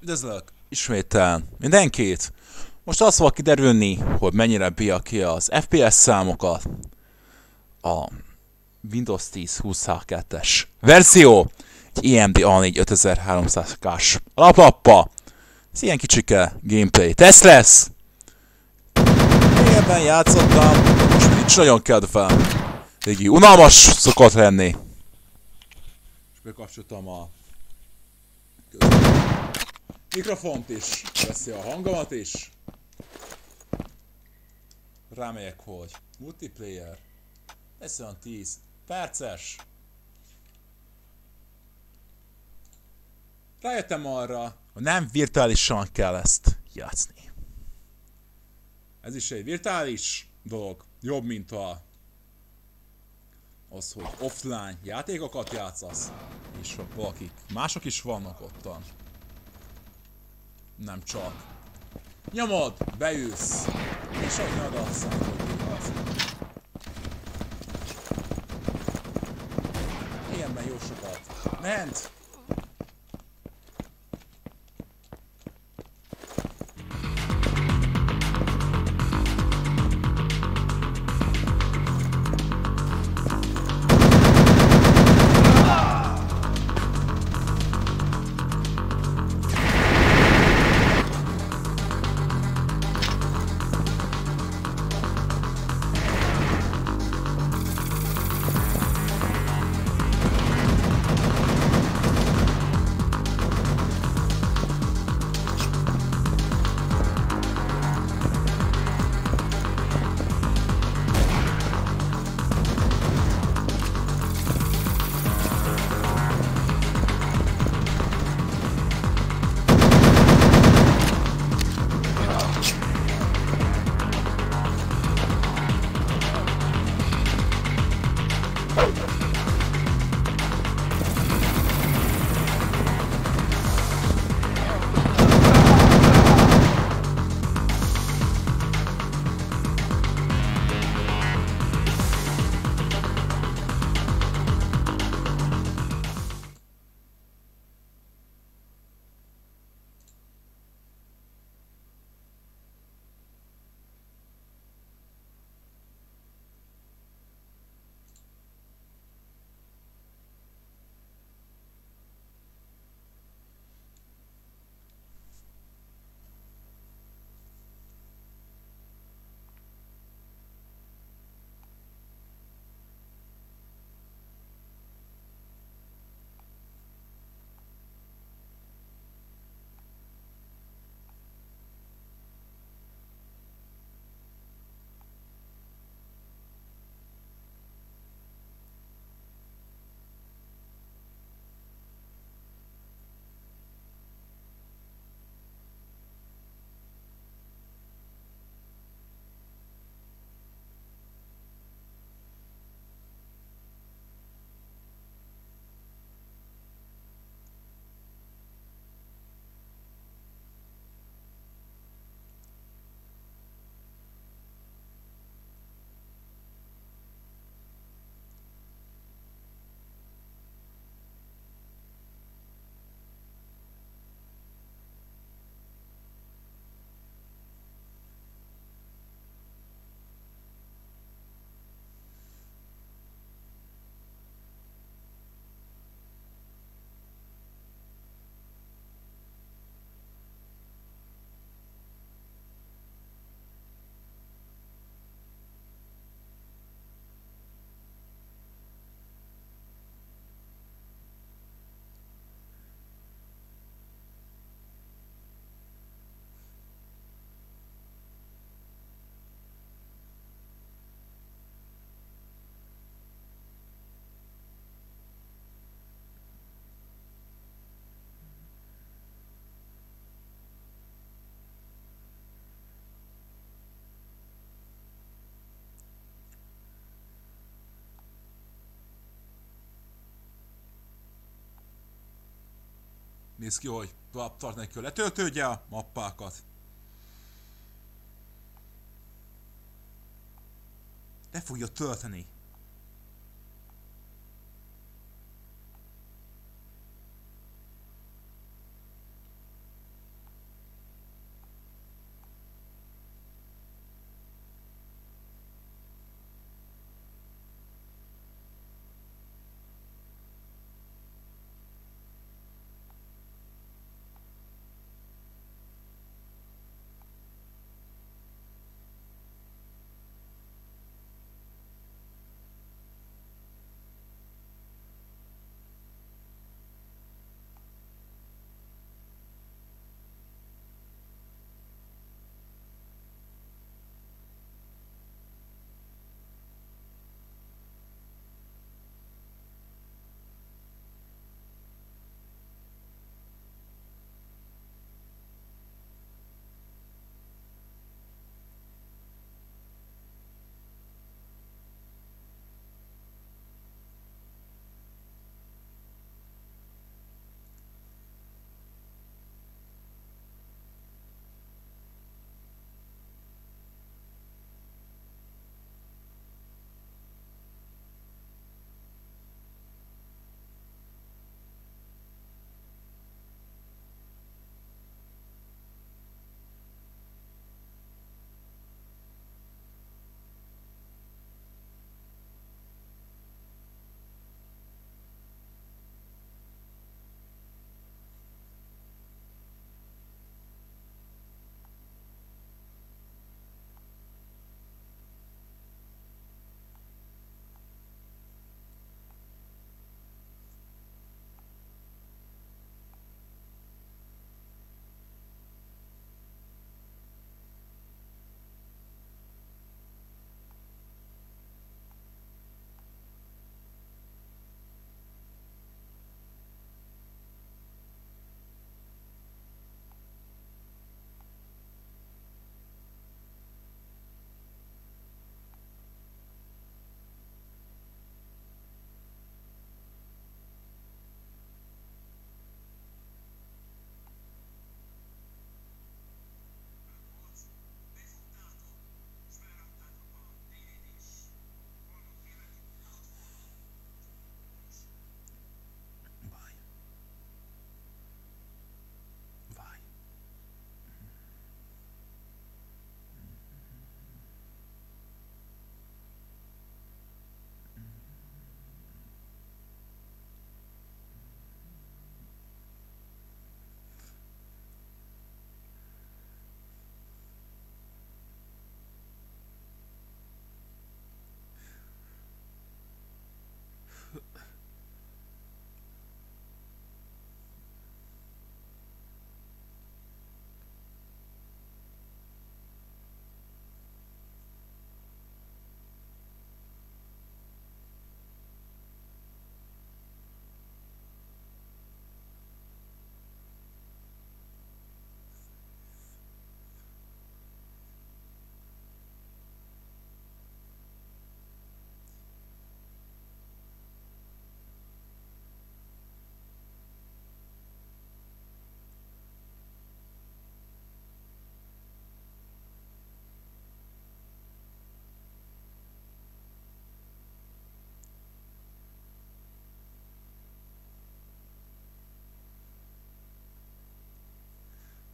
Üdvözlök ismétel mindenkit! Most az fog kiderülni, hogy mennyire bírja ki az FPS számokat a Windows 10 22-es verzió, egy AMD A4 5300K-s alaplappa, ez ilyen kicsike gameplay test lesz. Régebben játszottam, most nincs nagyon kedvem. Régi unalmas szokott lenni. És bekapcsoltam a mikrofont is, veszi a hangomat is. Rámegyek, hogy multiplayer. Ez olyan 10 perces. Rájöttem arra, hogy nem virtuálisan kell ezt játszani. Ez is egy virtuális dolog. Jobb, mint a az, hogy offline játékokat játszasz, és valakik mások is vannak ottan. Nem csak. Nyomod, beülsz, és anyag azt hogy igaz. Ilyenben jó sokat. Ment! Néz ki, hogy tart neki, letöltődje a mappákat. Le fogja tölteni.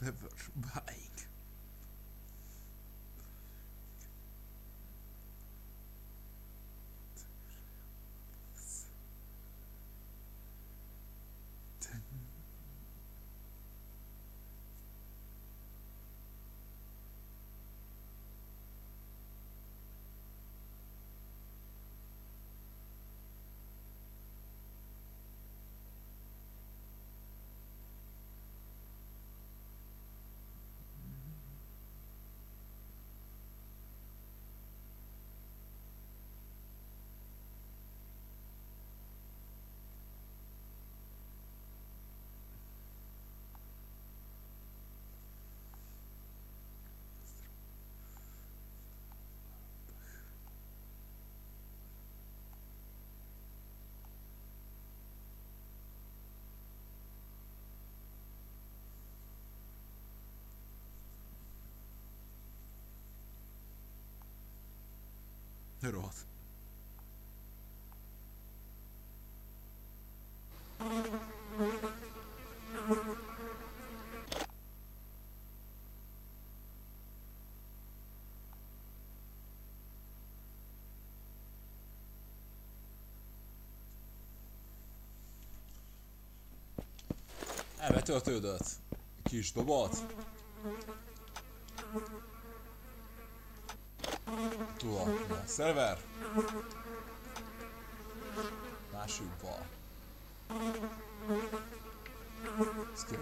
Bye. rohadt. Elvetöltődött. Kis dobat. Tudod, szerver! Másikba. Ezt kell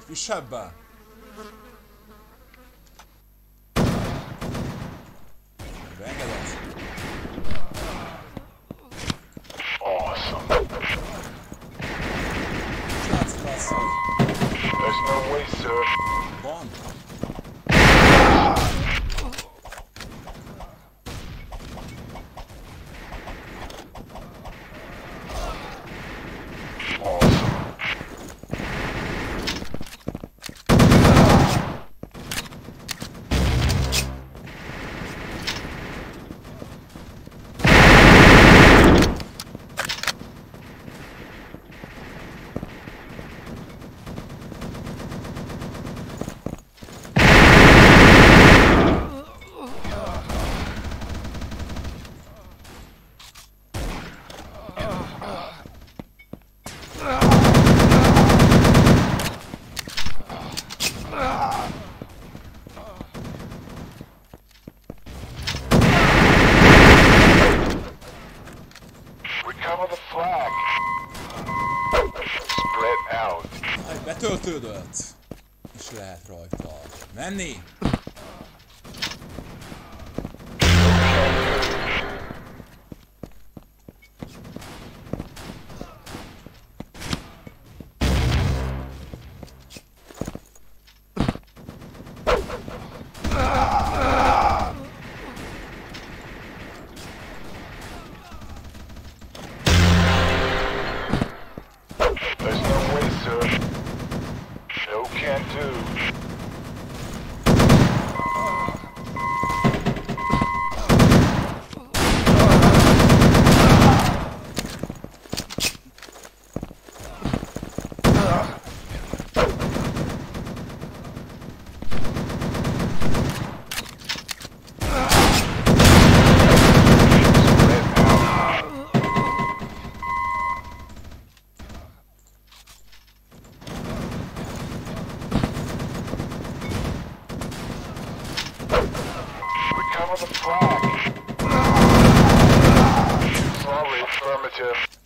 Betöltődött! És lehet rajta menni! affirmative.